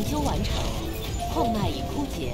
研究完成，矿脉已枯竭。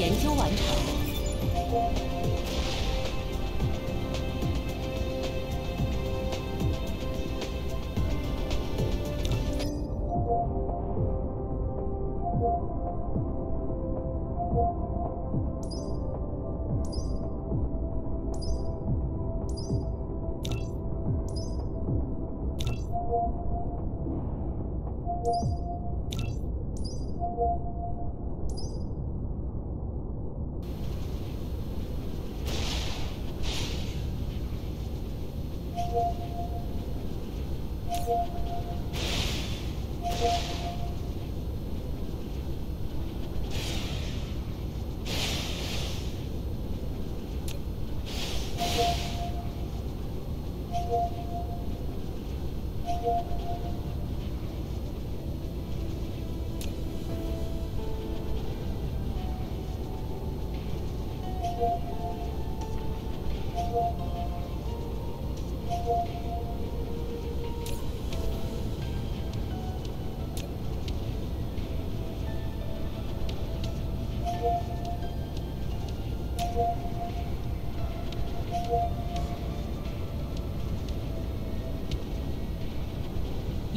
研究完成。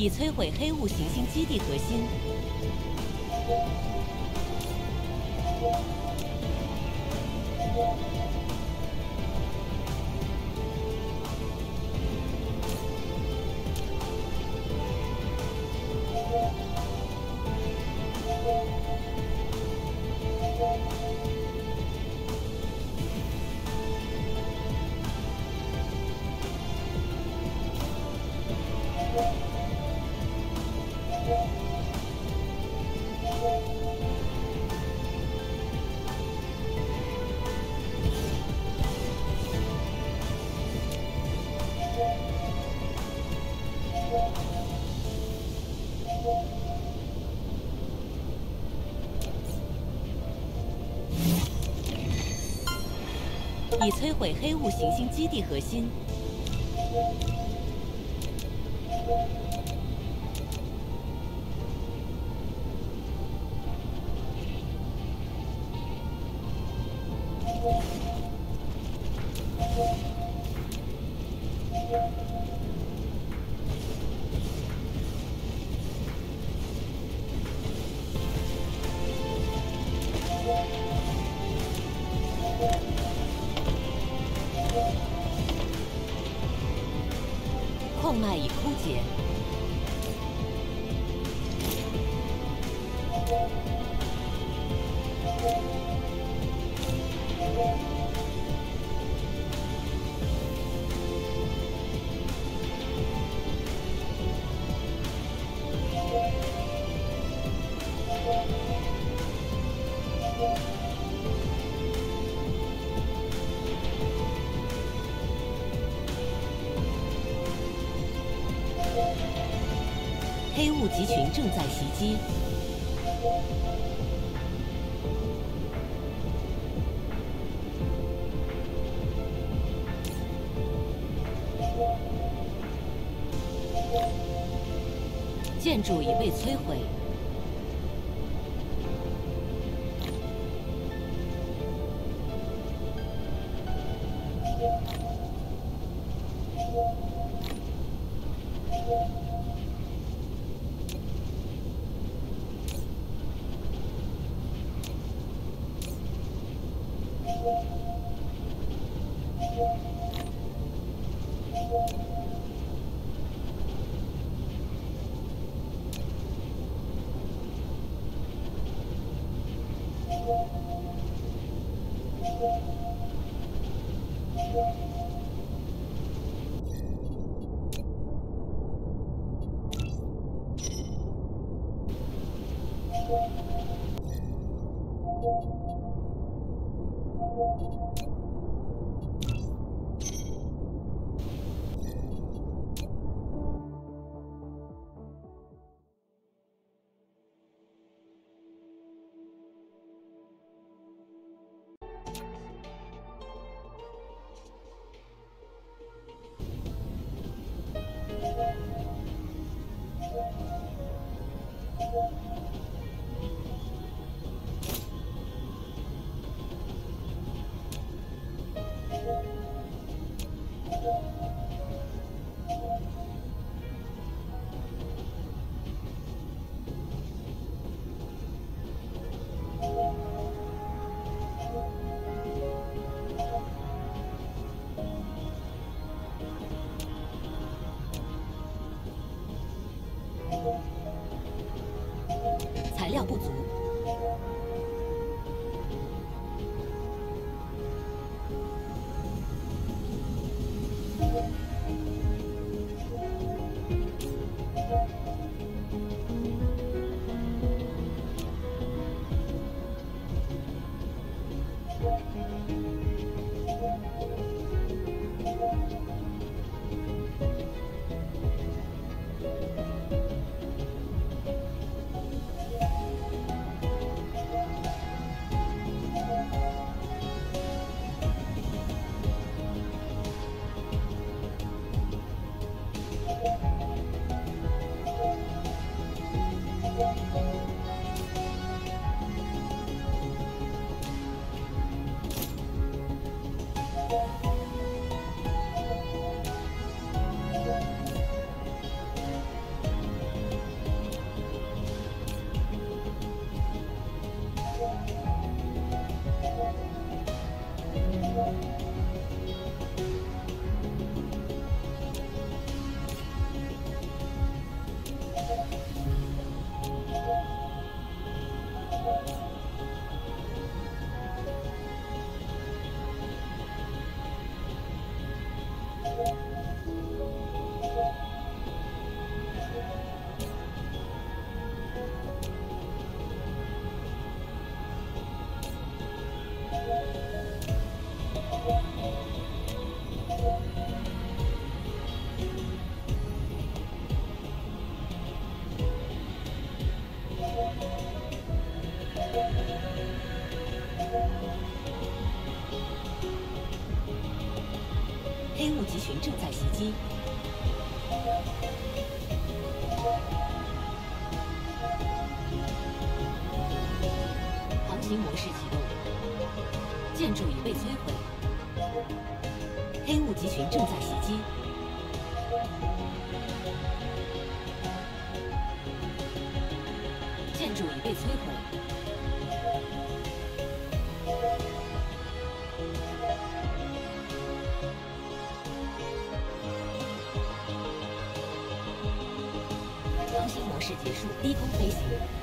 以摧毁黑雾行星基地核心。以摧毁黑雾行星基地核心。黑雾集群正在袭击。建筑已被摧毁。Thank you. 足。黑雾集群正在袭击。航行模式启动，建筑已被摧毁。黑雾集群正在袭击。建筑已被摧毁。模式结束，低空飞行。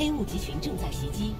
黑雾集群正在袭击。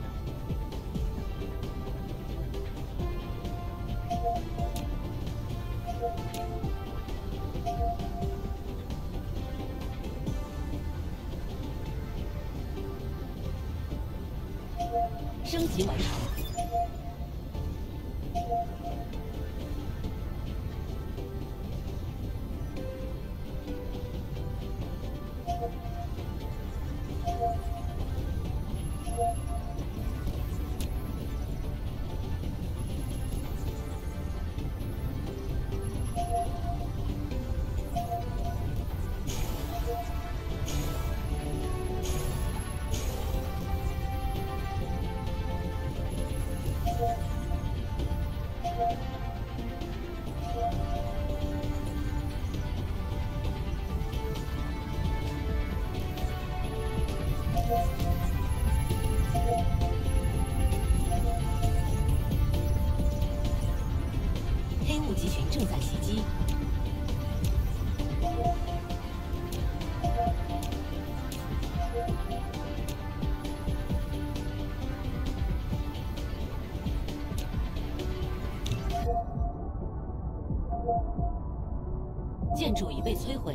摧毁。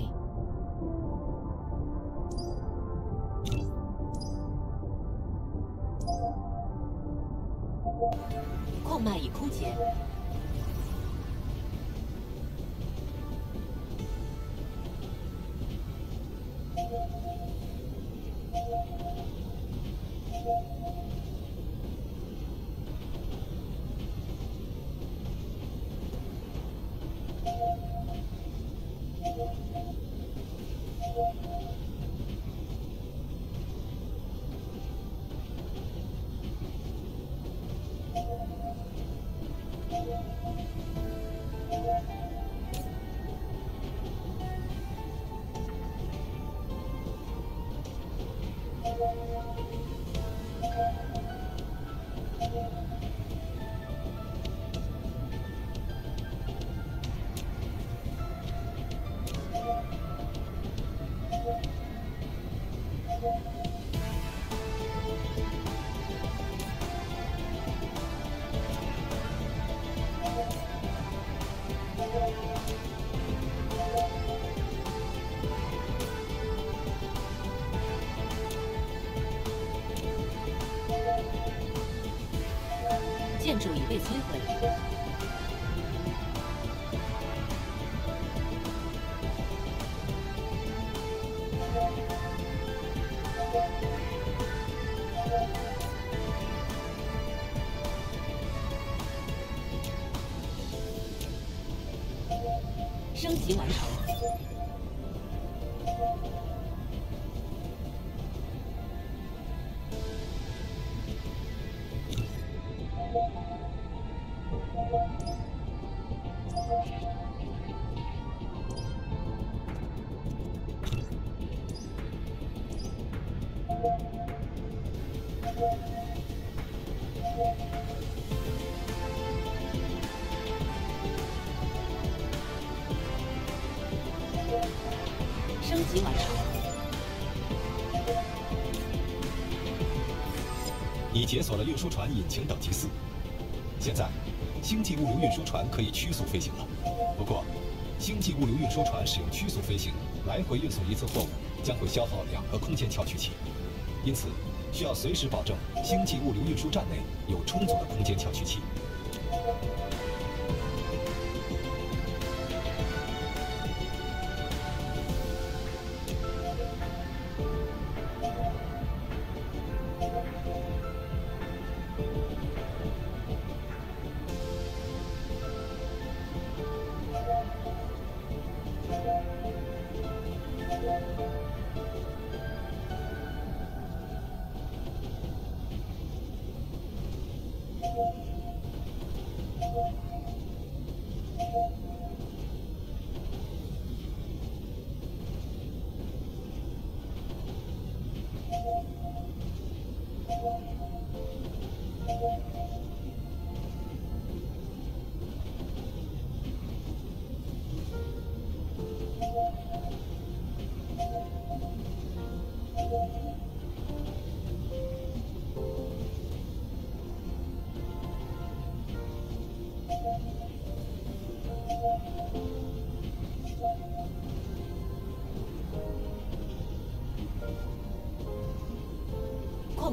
矿脉已枯竭。Thank you. 升级完成。运输船引擎等级四，现在星际物流运输船可以曲速飞行了。不过，星际物流运输船使用曲速飞行，来回运送一次货物将会消耗两个空间撬取器，因此需要随时保证星际物流运输站内有充足的空间撬取器。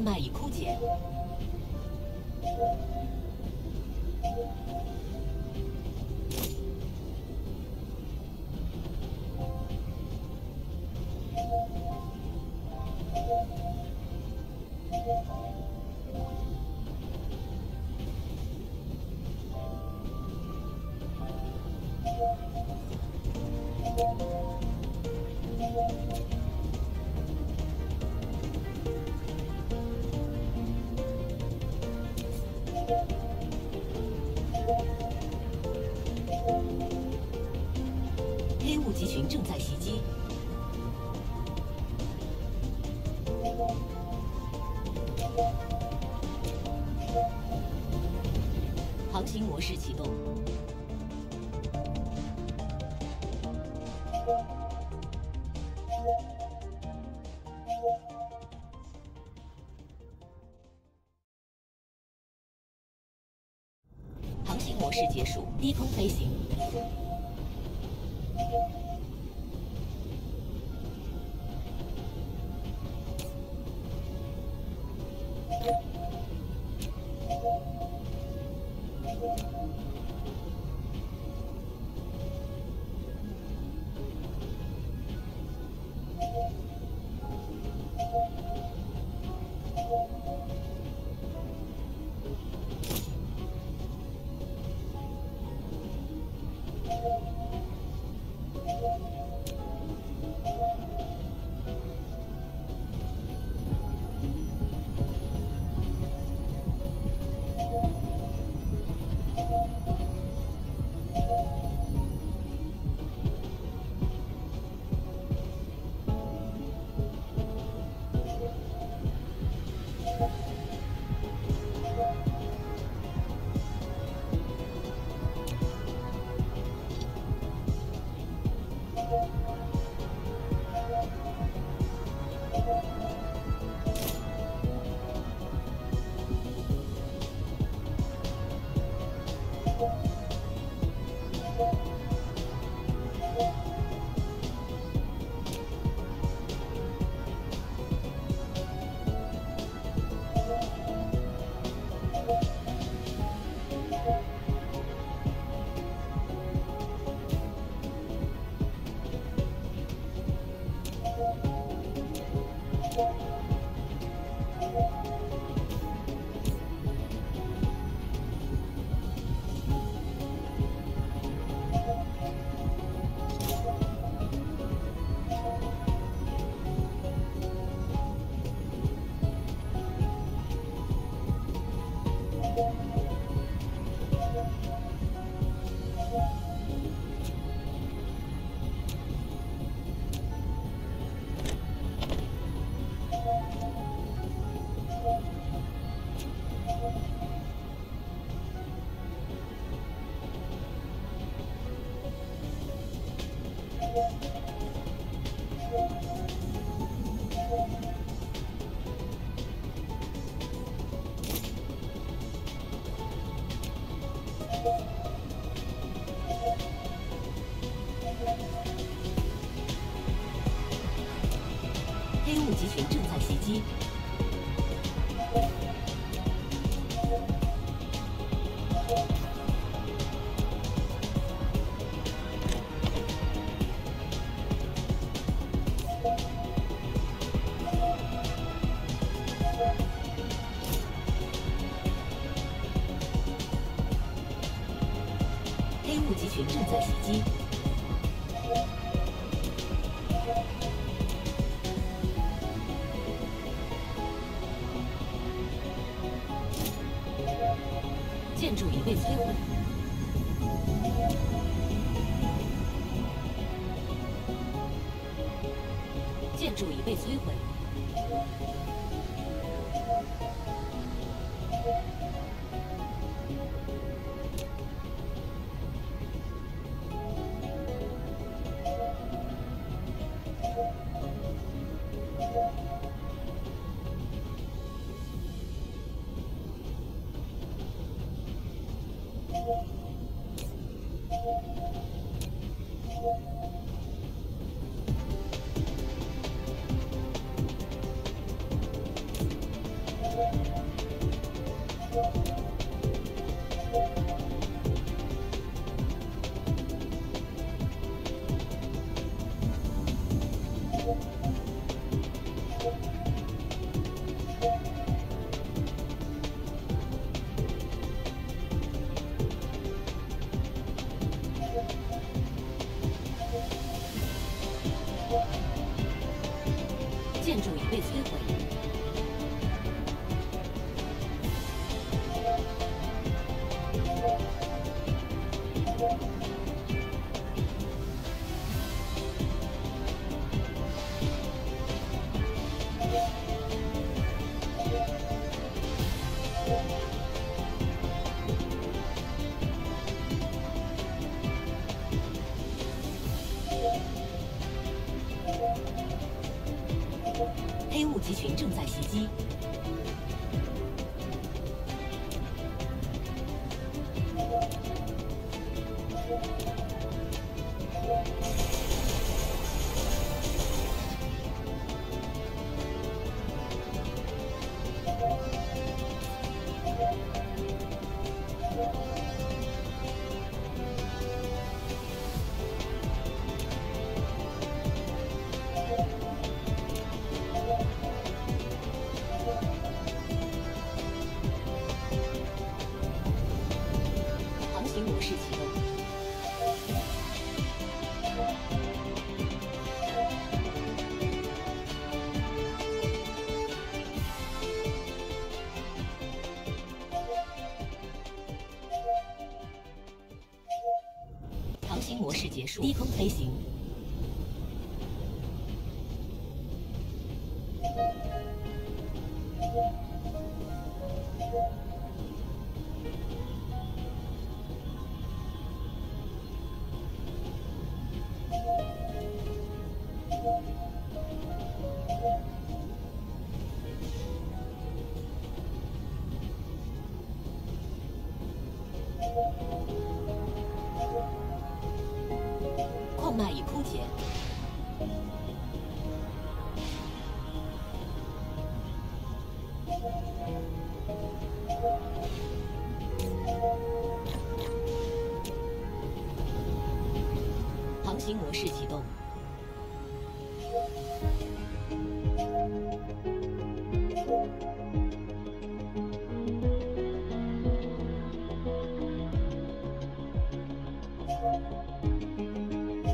脉已枯竭。式启动。航行模式结束，低空飞行。Thank you. 建筑已被摧毁。建筑已被摧毁。集群正在袭击。低空飞行。新模式启动。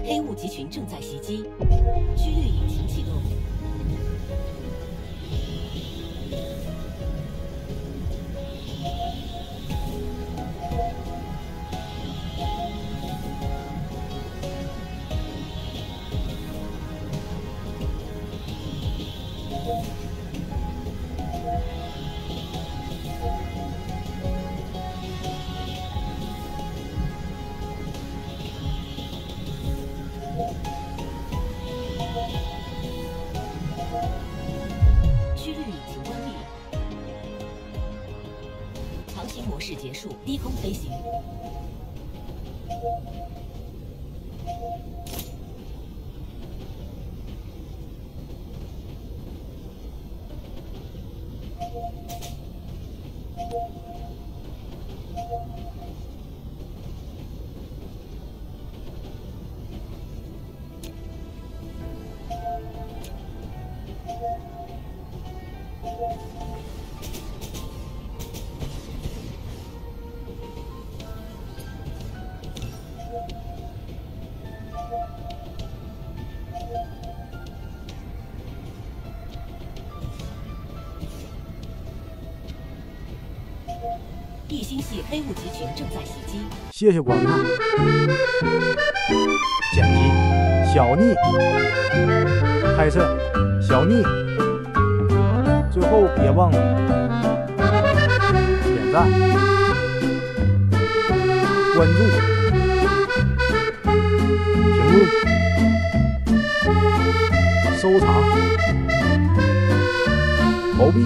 黑雾集群正在袭击，低空飞行。星系黑雾集群正在袭击。谢谢观看。剪辑小逆，拍摄小逆。最后别忘了点赞、关注、评论、收藏、投币。